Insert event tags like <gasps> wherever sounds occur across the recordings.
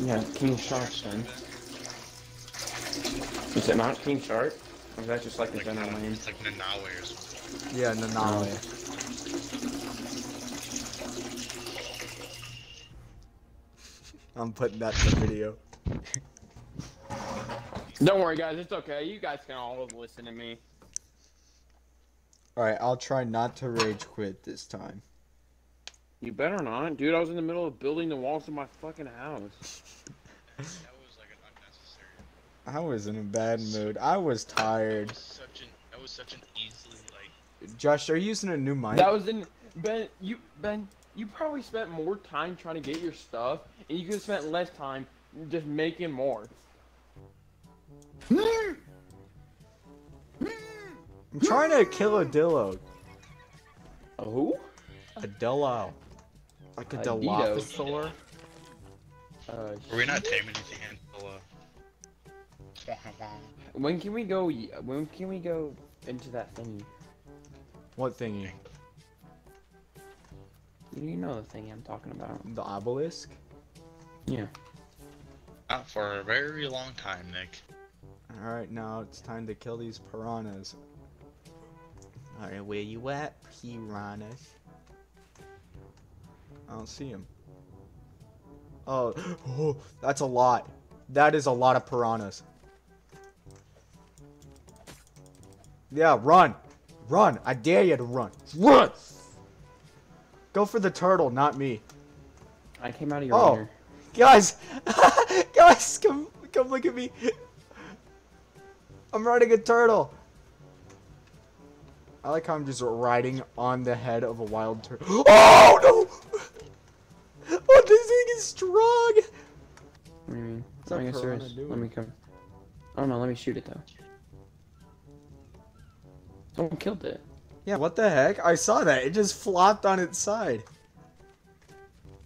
Yeah, King Shark then. Is it not King Shark? Or is that just like a Like, general name? it's like Nanawe or something. Yeah, Nanawe. <laughs> I'm putting that in the video. Don't worry guys, it's okay. You guys can all listen to me. Alright, I'll try not to rage quit this time. You better not. Dude, I was in the middle of building the walls of my fucking house. <laughs> That was like an unnecessary. I was in a bad mood. I was That tired. was such an. That was such an easily like. Josh, are you using a new mic? That was in Ben. You Ben. You probably spent more time trying to get your stuff, and you could have spent less time just making more. I'm trying to kill a Dillo. A who? A Dillo. Like a A Dilophosaur. Uh, Were we not taming anything until <laughs> uh? when can we go? When can we go into that thingy? What thingy? You know the thing I'm talking about. The obelisk? Yeah. Not for a very long time, Nick. Alright, now it's time to kill these piranhas. Alright, where you at, piranhas? I don't see him. Oh, <gasps> oh, that's a lot. That is a lot of piranhas. Yeah, run! Run! I dare you to run! Run! Go for the turtle, not me. I came out of your Oh. Guys! <laughs> Guys, come come look at me. I'm riding a turtle. I like how I'm just riding on the head of a wild turtle. <gasps> Oh no! Oh, this thing is strong! What do you mean? What's that Are serious? doing? Let me come. Oh no, let me shoot it though. Someone killed it. Yeah, what the heck? I saw that. It just flopped on its side.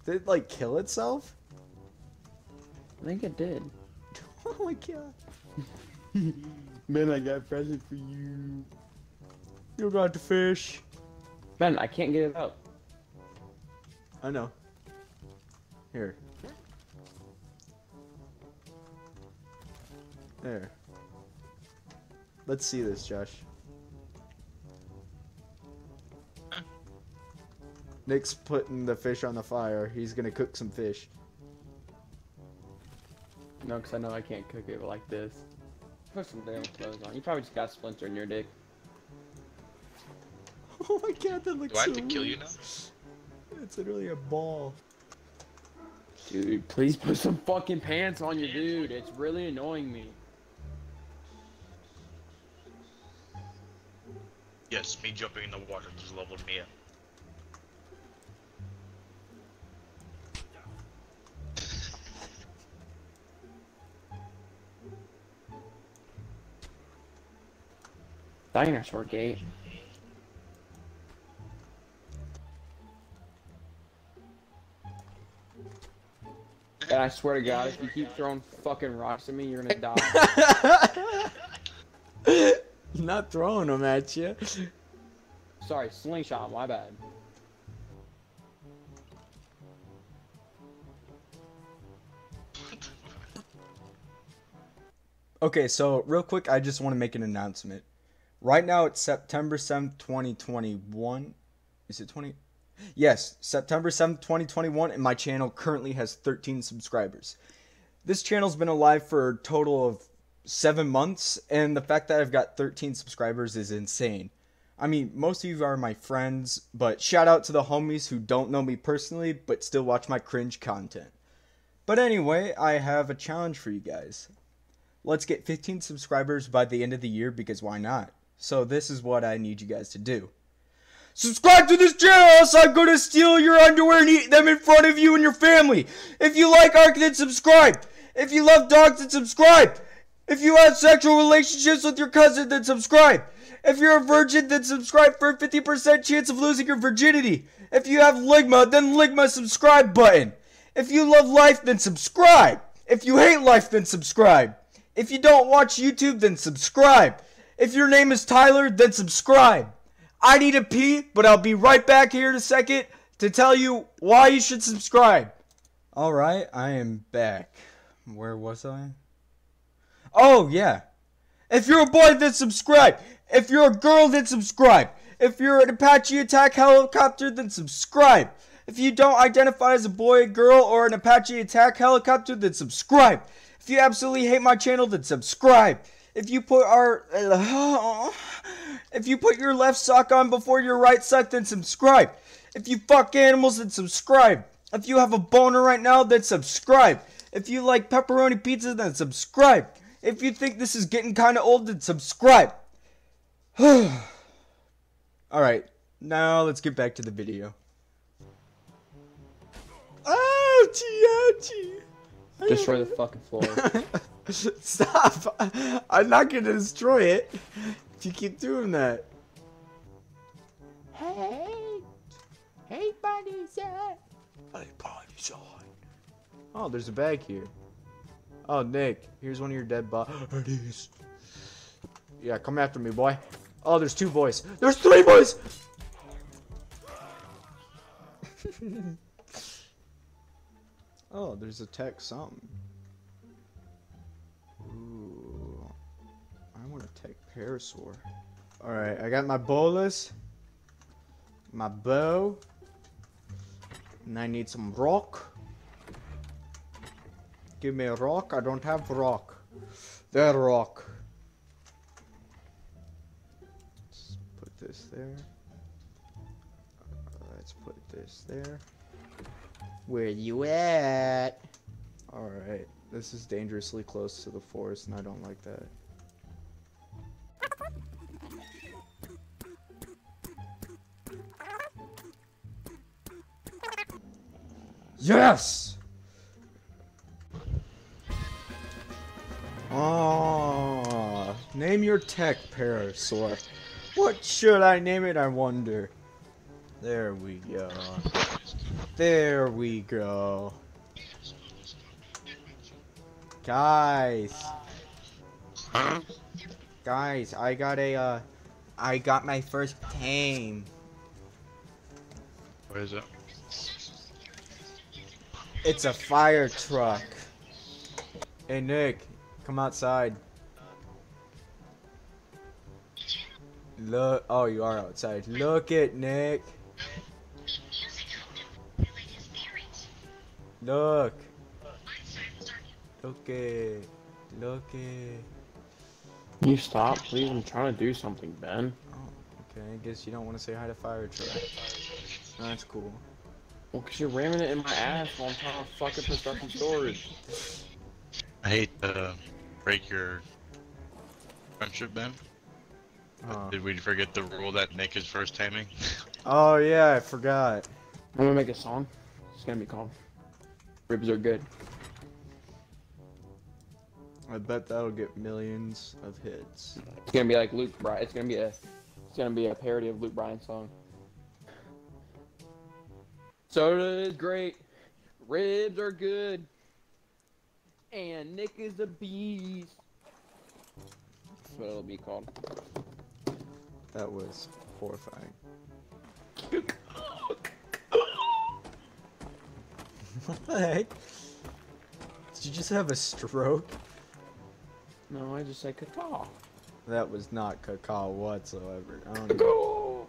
Did it like kill itself? I think it did. <laughs> Oh my god. <laughs> Man, I got a present for you. You got the fish. Ben, I can't get it out. I know. Here. There. Let's see this, Josh. Nick's putting the fish on the fire. He's gonna cook some fish. No, because I know I can't cook it like this. Put some damn clothes on. You probably just got a splinter in your dick. <laughs> Oh my god, that looks Do I have so to kill you now? It's literally a ball. Dude, please put some fucking pants on your dude. It's really annoying me. Yes, me jumping in the water just leveled me up. Dinosaur gate. I swear to God, if you keep throwing fucking rocks at me, you're gonna die. <laughs> Not throwing them at you. Sorry, slingshot, my bad. Okay, so real quick, I just want to make an announcement. Right now, it's September 7th, 2021. Is it 20? Yes, September 7th, 2021, and my channel currently has 13 subscribers. This channel's been alive for a total of seven months, and the fact that I've got 13 subscribers is insane. I mean, most of you are my friends, but shout out to the homies who don't know me personally but still watch my cringe content. But anyway, I have a challenge for you guys let's get 15 subscribers by the end of the year because why not? So this is what I need you guys to do. Subscribe to this channel, else I'm gonna steal your underwear and eat them in front of you and your family. If you like Ark, then subscribe. If you love dogs, then subscribe. If you have sexual relationships with your cousin, then subscribe. If you're a virgin, then subscribe for a 50% chance of losing your virginity. If you have Ligma, then Ligma subscribe button. If you love life, then subscribe. If you hate life, then subscribe. If you don't watch YouTube, then subscribe. If your name is Tyler, then subscribe. I need a pee, but I'll be right back here in a second to tell you why you should subscribe. All right, I am back. Where was I? Oh, yeah. If you're a boy, then subscribe. If you're a girl, then subscribe. If you're an Apache attack helicopter, then subscribe. If you don't identify as a boy, girl, or an Apache attack helicopter, then subscribe. If you absolutely hate my channel, then subscribe. If you put our uh, if you put your left sock on before your right sock, then subscribe. If you fuck animals, then subscribe. If you have a boner right now, then subscribe. If you like pepperoni pizza, then subscribe. If you think this is getting kind of old, then subscribe. <sighs> Alright, now let's get back to the video. Ouchie, ouchie. Destroy the fucking floor. <laughs> Stop! I'm not gonna destroy it if you keep doing that. hey, hey, buddy, sir. Hey, party son. Oh, there's a bag here. Oh, Nick, here's one of your dead bodies. <gasps> Yeah, come after me, boy. Oh, there's two boys. There's three boys! <laughs> oh, there's a Tek something. Parasaur. Alright, I got my bolas. My bow. And I need some rock. Give me a rock. I don't have rock. That rock. Let's put this there. Uh, let's put this there. Where you at? Alright. This is dangerously close to the forest and I don't like that. Yes! Oh, name your Tek Parasaur. What should I name it, I wonder? There we go. There we go. Guys. Huh? Guys, I got a, uh, I got my first tame. What is it? It's a fire truck. Hey, Nick, come outside. Look, oh, you are outside. Look it, Nick. Look. Look it. Look it. Can you stop, please? I'm trying to do something, Ben. Oh, okay, I guess you don't want to say hi to fire truck. That's cool. Well, cause you're ramming it in my ass while I'm trying to fucking put stuff in storage. I hate to break your friendship, Ben. but Oh. Did we forget the rule that Nick is first taming? <laughs> oh yeah, I forgot. I'm gonna make a song. It's gonna be called "Ribs Are Good." I bet that'll get millions of hits. It's gonna be like Luke Bryan. It's gonna be a. It's gonna be a parody of Luke Bryan's song. Soda is great. Ribs are good. And Nick is a beast. That's what it'll be called. That was horrifying. What the heck? Did you just have a stroke? No, I just said cacaw. That was not cacao whatsoever. I don't <laughs> know.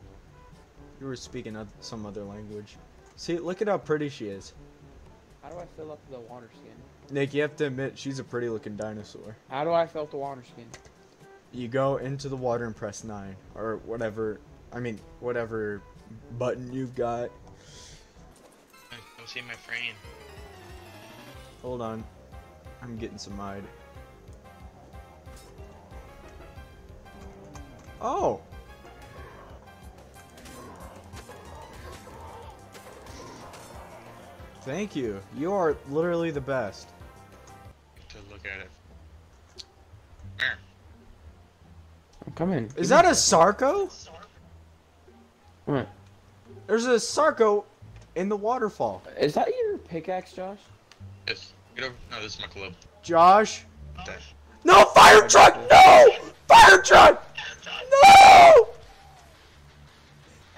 You were speaking oth- some other language. See, look at how pretty she is. How do I fill up the water skin? Nick, you have to admit, she's a pretty looking dinosaur. How do I fill up the water skin? You go into the water and press 9. Or whatever, I mean, whatever button you've got. Hey, Come see my friend. Hold on. I'm getting some mud. Oh! Thank you. You are literally the best. To look at it. There. Come in. Is that a Sarco? What? There's a Sarco in the waterfall. Is that your pickaxe, Josh? Yes. Get over. No, this is my club. Josh? There. No, fire truck! No! Fire truck! No!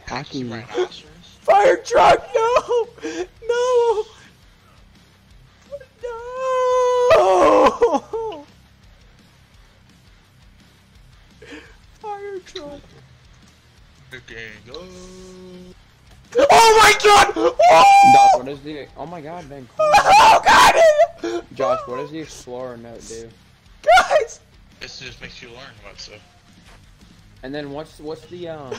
Hacking fire truck. No, no, no. Fire truck. Okay, go. Oh my god! Oh! Josh, what is the? Oh my god, Ben. <laughs> Oh god! Josh, what does the explorer note do? Guys, this just makes you learn about stuff. And then what's what's the um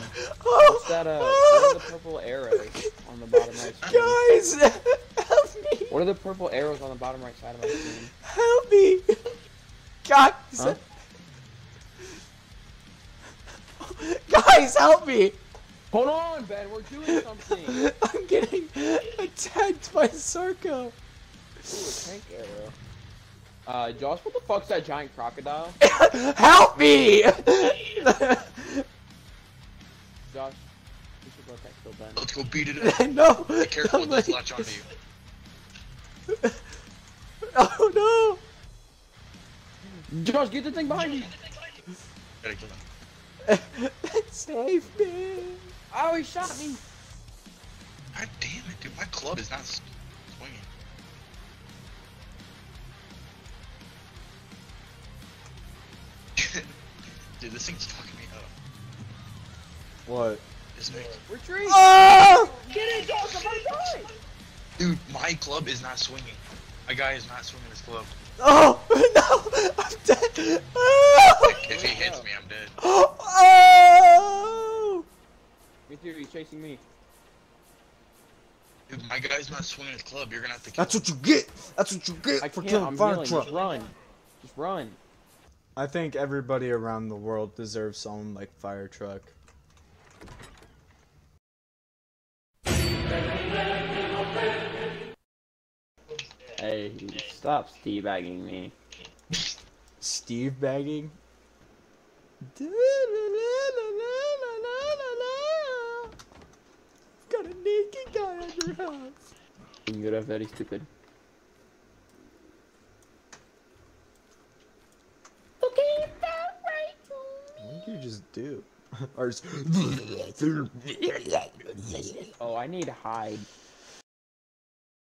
Oh, <laughs> what's that uh what are the purple arrows on the bottom right side? Guys! Help me! What are the purple arrows on the bottom right side of my screen? Help me! Guys! Huh? Guys, help me! Hold on, Ben. We're doing something. <laughs> I'm getting attacked by Sarco. a tank arrow. Uh, Josh, what the fuck's that giant crocodile? <laughs> Help me! Josh, we should go text Bill Ben. Let's go beat it <laughs> up. no! Be careful with this Somebody- latch onto you. <laughs> Oh no! Josh, get the thing behind you. Gotta kill <laughs> him. Save me! Oh, he shot me. God damn it, dude. My club is not swinging. dude, this thing's fucking me up. What? This thing. Retreat. Oh! Get it, Josh. I'm gonna die. Dude, my club is not swinging. My guy is not swinging his club. <laughs> Oh! No! I'm dead! Oh! If he ah! hits me, I'm dead. Oh! Me too. He's chasing me. Dude, my guy's not swinging his club. You're gonna have to kill That's what you get! That's what you get I for killing I'm fire truck! Just run. Just run. I think everybody around the world deserves someone like Fire Truck. Stop teabagging me. Steve bagging. Got a naked guy at your house. You're very stupid. okay What did you just do? <laughs> or just <laughs> Oh, I need to hide.